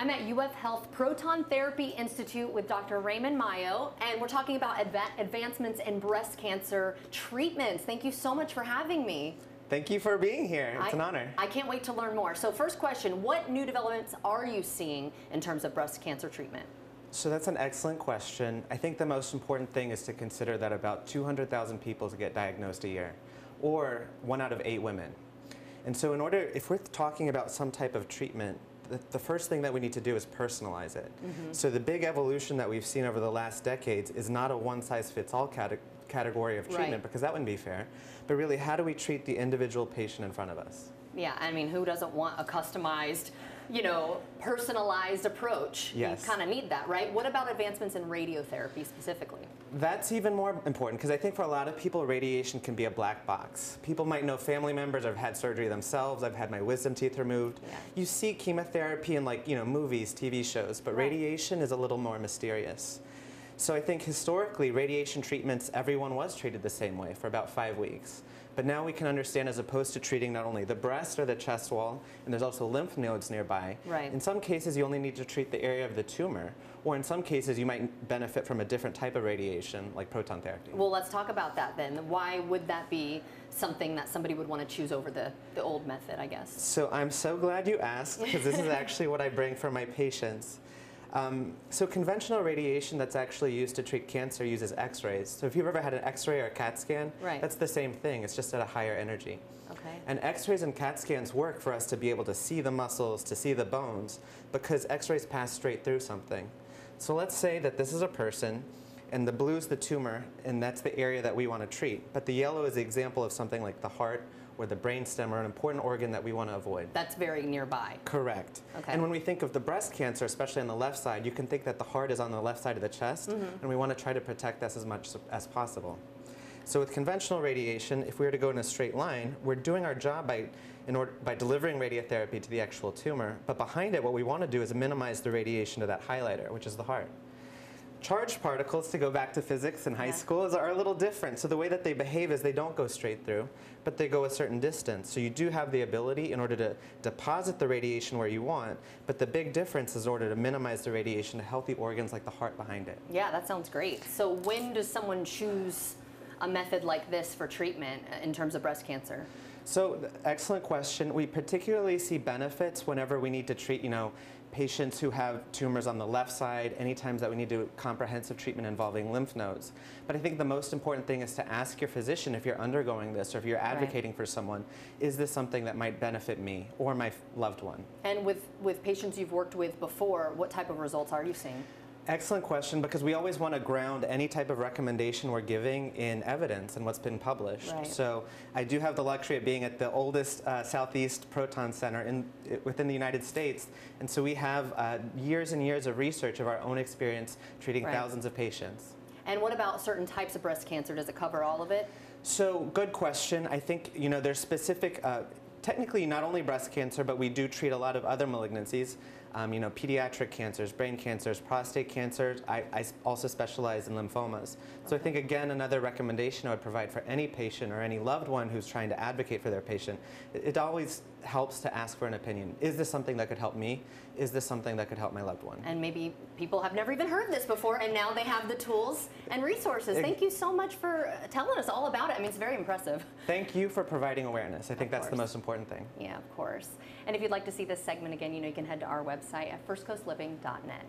I'm at UF Health Proton Therapy Institute with Dr. Raymond Mailhot, and we're talking about adva- advancements in breast cancer treatments. Thank you so much for having me. Thank you for being here. It's I, an honor. I can't wait to learn more. So, first question What new developments are you seeing in terms of breast cancer treatment? So that's an excellent question. I think the most important thing is to consider that about 200,000 people get diagnosed a year, or one out of eight women. And so in order, if we're talking about some type of treatment, the, first thing that we need to do is personalize it. Mm-hmm. So the big evolution that we've seen over the last decades is not a one-size-fits-all cate- category of treatment, Right. because that wouldn't be fair, but really how do we treat the individual patient in front of us? Yeah, I mean, who doesn't want a customized, you know, personalized approach? Yes. You kind of need that, right? What about advancements in radiotherapy specifically? That's even more important because I think for a lot of people, radiation can be a black box. People might know family members have had surgery themselves. I've had my wisdom teeth removed. Yeah. You see chemotherapy in like you know movies, TV shows, but Right. radiation is a little more mysterious. So I think historically, radiation treatments, everyone was treated the same way for about five weeks. But now we can understand as opposed to treating not only the breast or the chest wall, and there's also lymph nodes nearby. Right. In some cases, you only need to treat the area of the tumor, or in some cases, you might benefit from a different type of radiation, like proton therapy. Well, let's talk about that then. Why would that be something that somebody would want to choose over the, the old method, I guess? So I'm so glad you asked because this is actually what I bring for my patients. Um, so conventional radiation that's actually used to treat cancer uses X-rays. So if you've ever had an X-ray or a CAT scan, Right. that's the same thing. It's just at a higher energy. Okay. And X-rays and CAT scans work for us to be able to see the muscles, to see the bones, because X-rays pass straight through something. So let's say that this is a person, and the blue is the tumor, and that's the area that we want to treat. But the yellow is the example of something like the heart or the brainstem or an important organ that we want to avoid. That's very nearby. Correct. Okay. And when we think of the breast cancer, especially on the left side, you can think that the heart is on the left side of the chest, Mm-hmm. and we want to try to protect this as much as possible. So with conventional radiation, if we were to go in a straight line, we're doing our job by, in order, by delivering radiotherapy to the actual tumor, but behind it, what we want to do is minimize the radiation to that highlighter, which is the heart. Charged particles, to go back to physics in high Yeah. school, is, are a little different. So the way that they behave is they don't go straight through, but they go a certain distance. So you do have the ability in order to deposit the radiation where you want, but the big difference is in order to minimize the radiation to healthy organs like the heart behind it. Yeah, that sounds great. So, when does someone choose a method like this for treatment uh, in terms of breast cancer? So, excellent question. We particularly see benefits whenever we need to treat, you know, patients who have tumors on the left side, any times that we need to do comprehensive treatment involving lymph nodes. But I think the most important thing is to ask your physician if you're undergoing this or if you're advocating for someone, is this something that might benefit me or my loved one? And with, with patients you've worked with before, what type of results are you seeing? Excellent question because we always want to ground any type of recommendation we're giving in evidence and what's been published. Right. So I do have the luxury of being at the oldest uh, Southeast Proton Center in, within the United States. And so we have uh, years and years of research of our own experience treating Right. thousands of patients. And what about certain types of breast cancer? Does it cover all of it? So good question. I think you know there's specific. Uh, Technically, not only breast cancer, but we do treat a lot of other malignancies. Um, you know, pediatric cancers, brain cancers, prostate cancers. I also specialize in lymphomas. So I think again, another recommendation I would provide for any patient or any loved one who's trying to advocate for their patient, it, it always helps to ask for an opinion. Is this something that could help me? Is this something that could help my loved one? And maybe people have never even heard this before, and now they have the tools and resources. Thank you so much for uh, telling us all about it. I mean, it's very impressive. Thank you for providing awareness. I think that's the most important thing. Yeah, of course. And if you'd like to see this segment again, you know, you can head to our website at firstcoastliving.net.